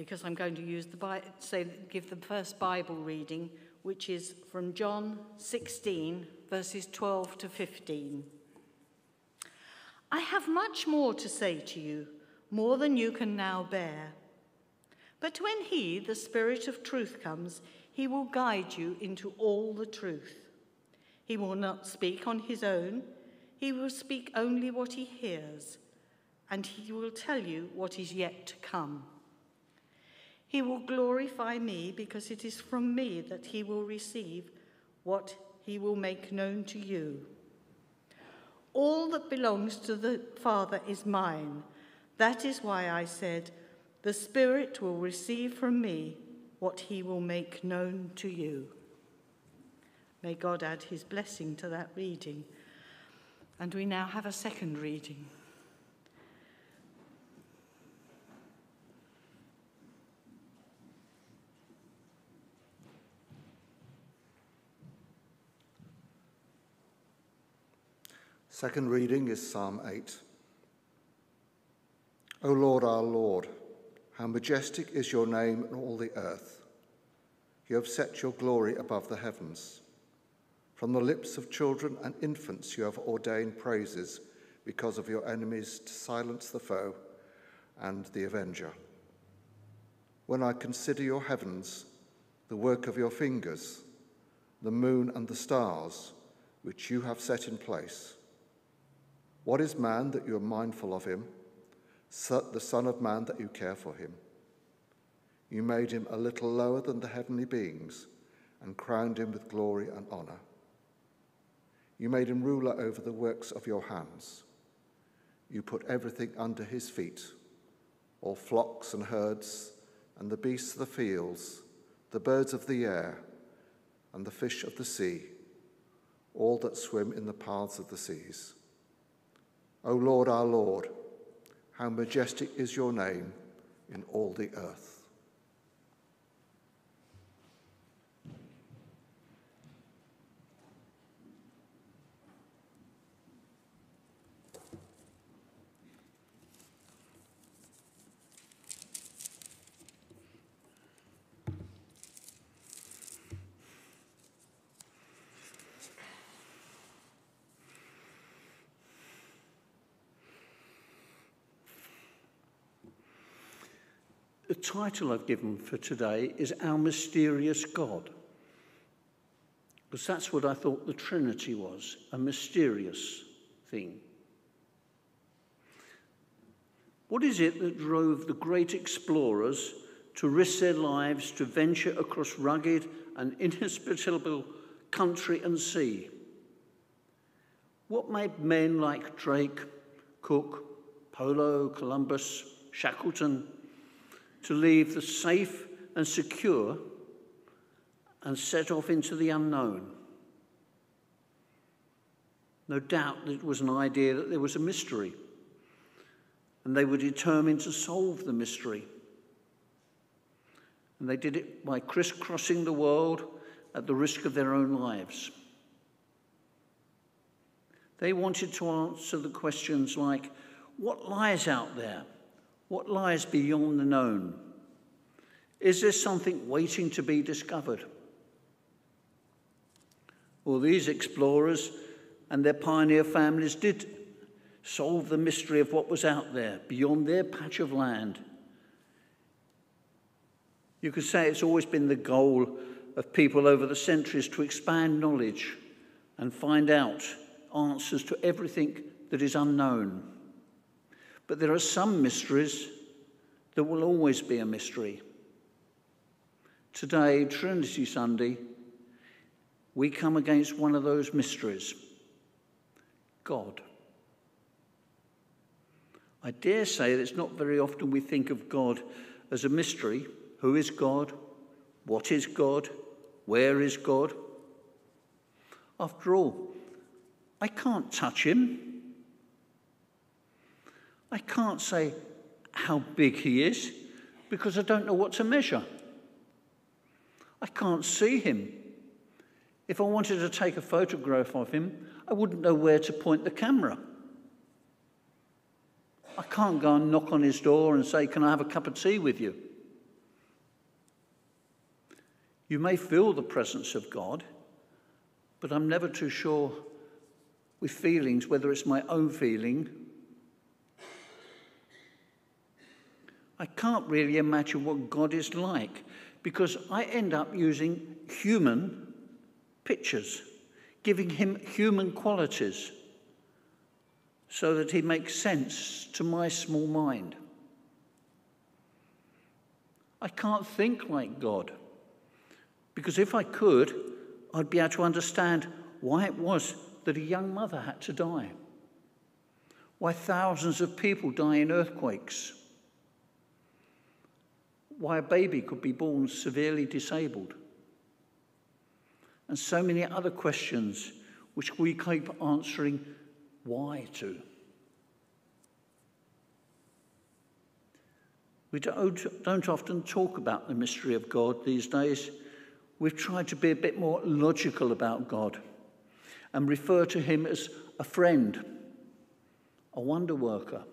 because I'm going to use the say give the first Bible reading, which is from John 16 verses 12 to 15. I have much more to say to you, more than you can now bear. But when he, the Spirit of truth, comes, he will guide you into all the truth. He will not speak on his own, he will speak only what he hears, and he will tell you what is yet to come. He will glorify me because it is from me that he will receive what he will make known to you. All that belongs to the Father is mine. That is why I said, The Spirit will receive from me what he will make known to you. May God add his blessing to that reading. And we now have a second reading. Second reading is Psalm 8. O Lord, our Lord, how majestic is your name in all the earth. You have set your glory above the heavens. From the lips of children and infants you have ordained praises because of your enemies to silence the foe and the avenger. When I consider your heavens, the work of your fingers, the moon and the stars, which you have set in place, what is man that you are mindful of him? The Son of Man that you care for him. You made him a little lower than the heavenly beings and crowned him with glory and honor. You made him ruler over the works of your hands. You put everything under his feet all flocks and herds, and the beasts of the fields, the birds of the air, and the fish of the sea, all that swim in the paths of the seas. O Lord, our Lord, how majestic is your name in all the earth. The title I've given for today is Our Mysterious God. Because that's what I thought the Trinity was a mysterious thing. What is it that drove the great explorers to risk their lives to venture across rugged and inhospitable country and sea? What made men like Drake, Cook, Polo, Columbus, Shackleton, to leave the safe and secure and set off into the unknown. No doubt it was an idea that there was a mystery, and they were determined to solve the mystery. And they did it by crisscrossing the world at the risk of their own lives. They wanted to answer the questions like what lies out there? What lies beyond the known? Is there something waiting to be discovered? Well, these explorers and their pioneer families did solve the mystery of what was out there beyond their patch of land. You could say it's always been the goal of people over the centuries to expand knowledge and find out answers to everything that is unknown. But there are some mysteries that will always be a mystery. Today, Trinity Sunday, we come against one of those mysteries God. I dare say that it's not very often we think of God as a mystery. Who is God? What is God? Where is God? After all, I can't touch him. I can't say how big he is because I don't know what to measure. I can't see him. If I wanted to take a photograph of him, I wouldn't know where to point the camera. I can't go and knock on his door and say, Can I have a cup of tea with you? You may feel the presence of God, but I'm never too sure with feelings whether it's my own feeling. I can't really imagine what God is like because I end up using human pictures, giving him human qualities so that he makes sense to my small mind. I can't think like God. Because if I could, I'd be able to understand why it was that a young mother had to die, why thousands of people die in earthquakes, why a baby could be born severely disabled, and so many other questions which we keep answering why to. We don't, don't often talk about the mystery of God these days. We've tried to be a bit more logical about God and refer to him as a friend, a wonder worker,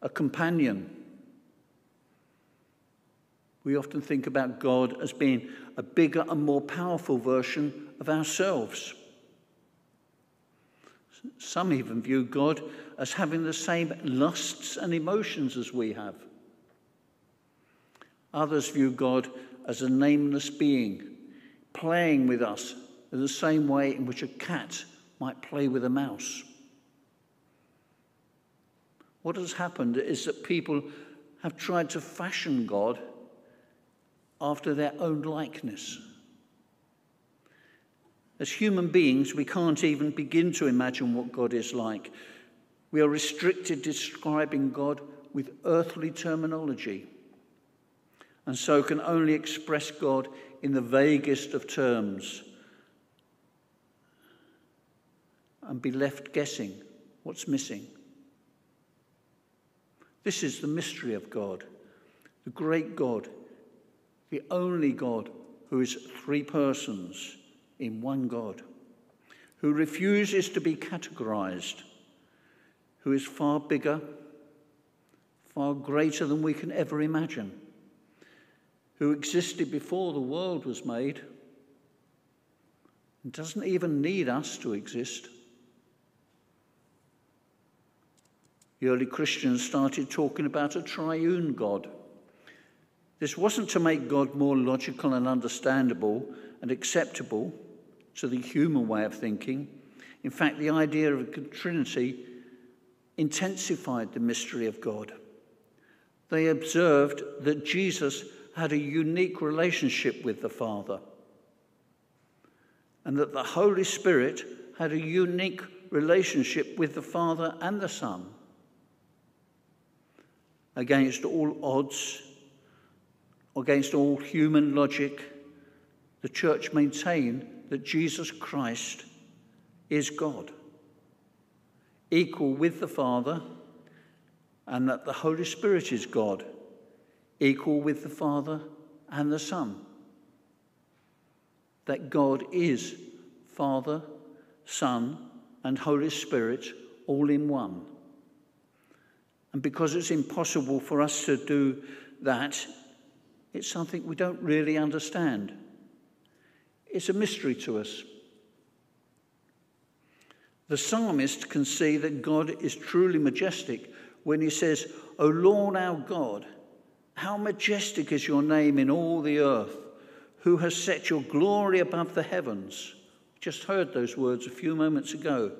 a companion. We often think about God as being a bigger and more powerful version of ourselves. Some even view God as having the same lusts and emotions as we have. Others view God as a nameless being, playing with us in the same way in which a cat might play with a mouse. What has happened is that people have tried to fashion God after their own likeness. As human beings, we can't even begin to imagine what God is like. We are restricted describing God with earthly terminology and so can only express God in the vaguest of terms and be left guessing what's missing. This is the mystery of God, the great God, the only God who is three persons in one God, who refuses to be categorized, who is far bigger, far greater than we can ever imagine who existed before the world was made and doesn't even need us to exist. The early Christians started talking about a triune God. This wasn't to make God more logical and understandable and acceptable to the human way of thinking. In fact, the idea of a Trinity intensified the mystery of God. They observed that Jesus had a unique relationship with the Father, and that the Holy Spirit had a unique relationship with the Father and the Son. Against all odds, against all human logic, the church maintained that Jesus Christ is God, equal with the Father, and that the Holy Spirit is God equal with the Father and the Son. That God is Father, Son, and Holy Spirit all in one. And because it's impossible for us to do that, it's something we don't really understand. It's a mystery to us. The psalmist can see that God is truly majestic when he says, O Lord our God, how majestic is your name in all the earth, who has set your glory above the heavens. Just heard those words a few moments ago.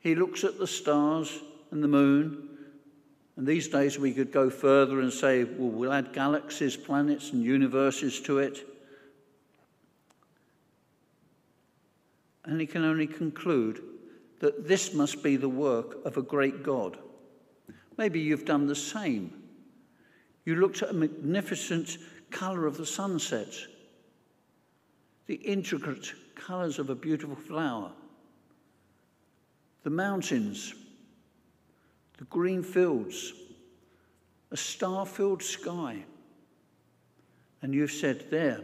He looks at the stars and the moon, and these days we could go further and say, well, we'll add galaxies, planets, and universes to it. And he can only conclude that this must be the work of a great God. Maybe you've done the same you looked at a magnificent colour of the sunset, the intricate colours of a beautiful flower, the mountains, the green fields, a star filled sky. And you've said, There,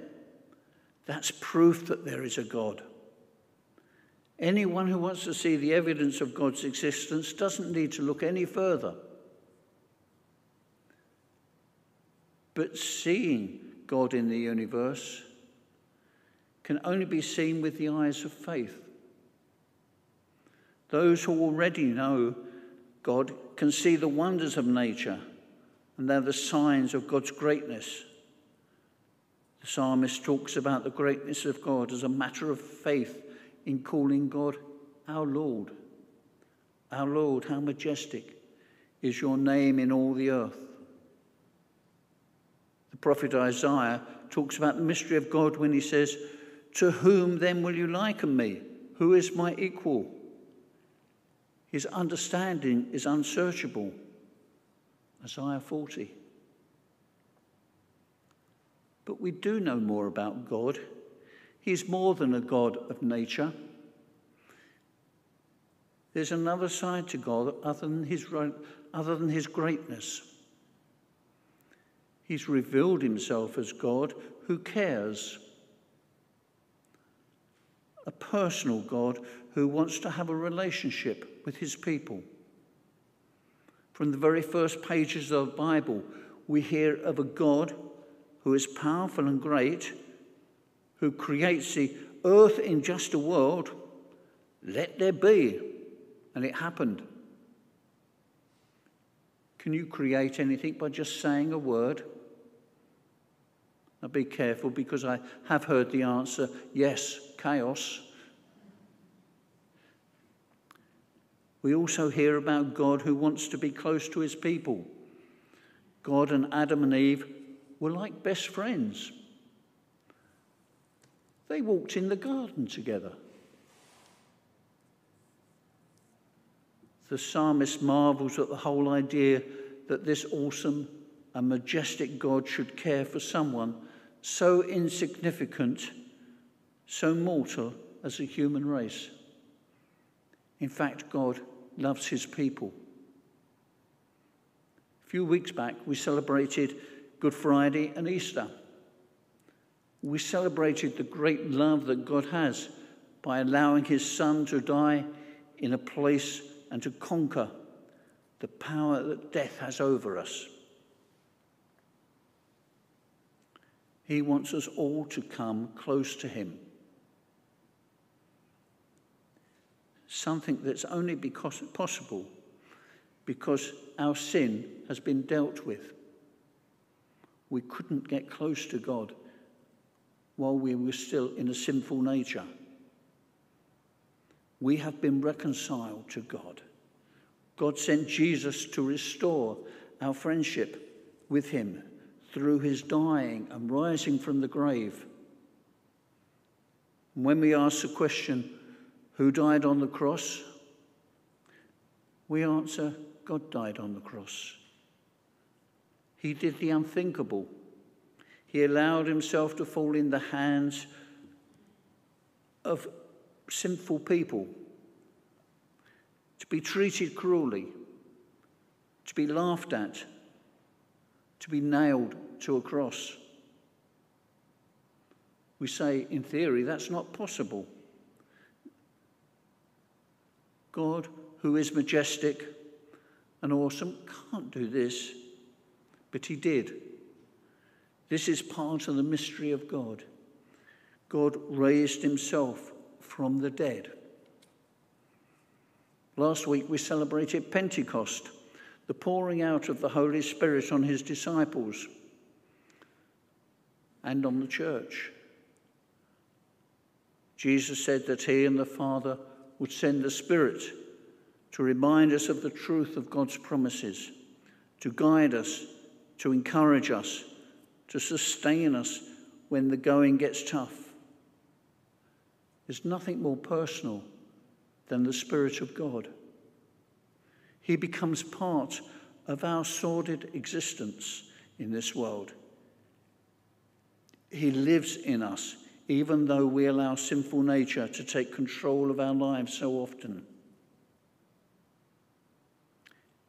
that's proof that there is a God. Anyone who wants to see the evidence of God's existence doesn't need to look any further. But seeing God in the universe can only be seen with the eyes of faith. Those who already know God can see the wonders of nature, and they're the signs of God's greatness. The psalmist talks about the greatness of God as a matter of faith in calling God our Lord. Our Lord, how majestic is your name in all the earth. The prophet Isaiah talks about the mystery of God when he says, To whom then will you liken me? Who is my equal? His understanding is unsearchable. Isaiah 40. But we do know more about God. He's more than a God of nature. There's another side to God other than his, other than his greatness. He's revealed himself as God who cares. A personal God who wants to have a relationship with his people. From the very first pages of the Bible, we hear of a God who is powerful and great, who creates the earth in just a world. Let there be. And it happened. Can you create anything by just saying a word? Now be careful because I have heard the answer yes, chaos. We also hear about God who wants to be close to his people. God and Adam and Eve were like best friends. They walked in the garden together. The psalmist marvels at the whole idea that this awesome and majestic God should care for someone so insignificant, so mortal as a human race. In fact, God loves his people. A few weeks back, we celebrated Good Friday and Easter. We celebrated the great love that God has by allowing his son to die in a place and to conquer the power that death has over us. He wants us all to come close to him. Something that's only because possible because our sin has been dealt with. We couldn't get close to God while we were still in a sinful nature we have been reconciled to God. God sent Jesus to restore our friendship with Him through His dying and rising from the grave. And when we ask the question, Who died on the cross? we answer, God died on the cross. He did the unthinkable. He allowed himself to fall in the hands of sinful people, to be treated cruelly, to be laughed at, to be nailed to a cross. We say, in theory, that's not possible. God, who is majestic and awesome, can't do this, but He did. This is part of the mystery of God. God raised Himself from the dead. Last week we celebrated Pentecost, the pouring out of the Holy Spirit on his disciples and on the church. Jesus said that he and the Father would send the Spirit to remind us of the truth of God's promises, to guide us, to encourage us, to sustain us when the going gets tough. There's nothing more personal than the Spirit of God. He becomes part of our sordid existence in this world. He lives in us, even though we allow sinful nature to take control of our lives so often.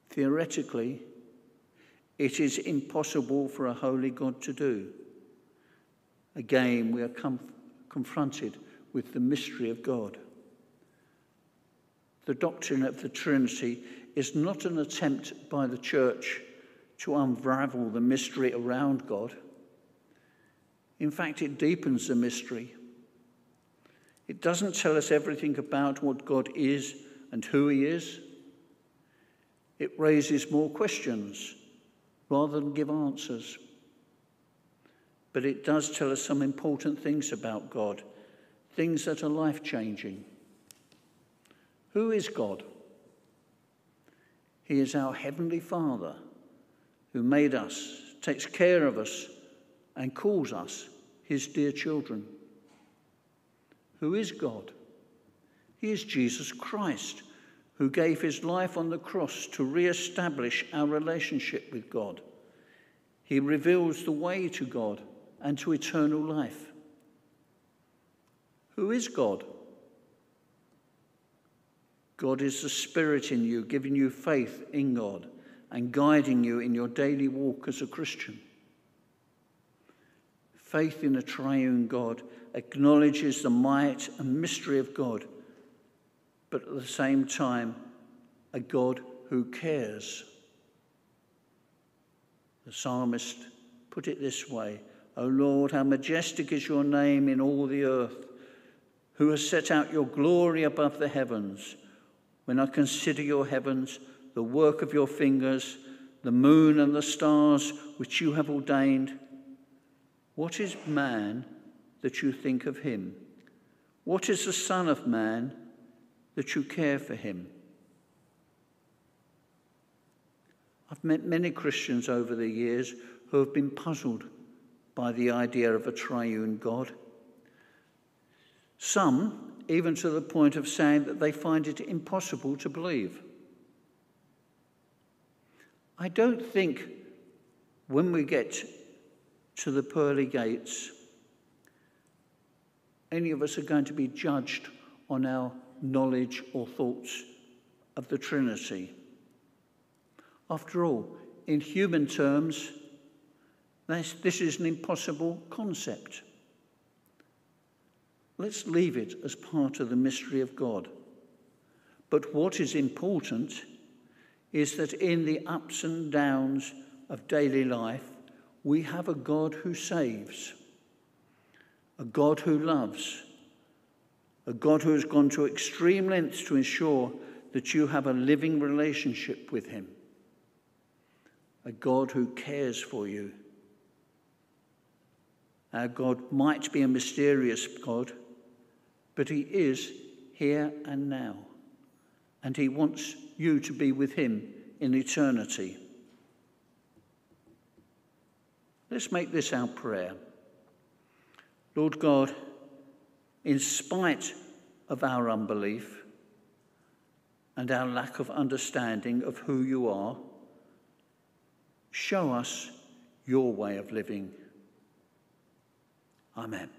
Theoretically, it is impossible for a holy God to do. Again, we are com- confronted with the mystery of God. The doctrine of the Trinity is not an attempt by the church to unravel the mystery around God. In fact, it deepens the mystery. It doesn't tell us everything about what God is and who He is. It raises more questions rather than give answers. But it does tell us some important things about God, things that are life changing. Who is God? He is our Heavenly Father who made us, takes care of us, and calls us his dear children. Who is God? He is Jesus Christ, who gave his life on the cross to re establish our relationship with God. He reveals the way to God and to eternal life. Who is God? God is the Spirit in you, giving you faith in God and guiding you in your daily walk as a Christian. Faith in a triune God acknowledges the might and mystery of God, but at the same time, a God who cares. The psalmist put it this way O Lord, how majestic is your name in all the earth, who has set out your glory above the heavens. When I consider your heavens, the work of your fingers, the moon and the stars which you have ordained, what is man that you think of him? What is the Son of Man that you care for him? I've met many Christians over the years who have been puzzled by the idea of a triune God. Some, even to the point of saying that they find it impossible to believe. I don't think when we get to the pearly gates, any of us are going to be judged on our knowledge or thoughts of the Trinity. After all, in human terms, this, this is an impossible concept. Let's leave it as part of the mystery of God. But what is important is that in the ups and downs of daily life, we have a God who saves, a God who loves, a God who has gone to extreme lengths to ensure that you have a living relationship with Him, a God who cares for you. Our God might be a mysterious God, but He is here and now, and He wants you to be with Him in eternity. Let's make this our prayer. Lord God, in spite of our unbelief and our lack of understanding of who you are, show us your way of living. Amen.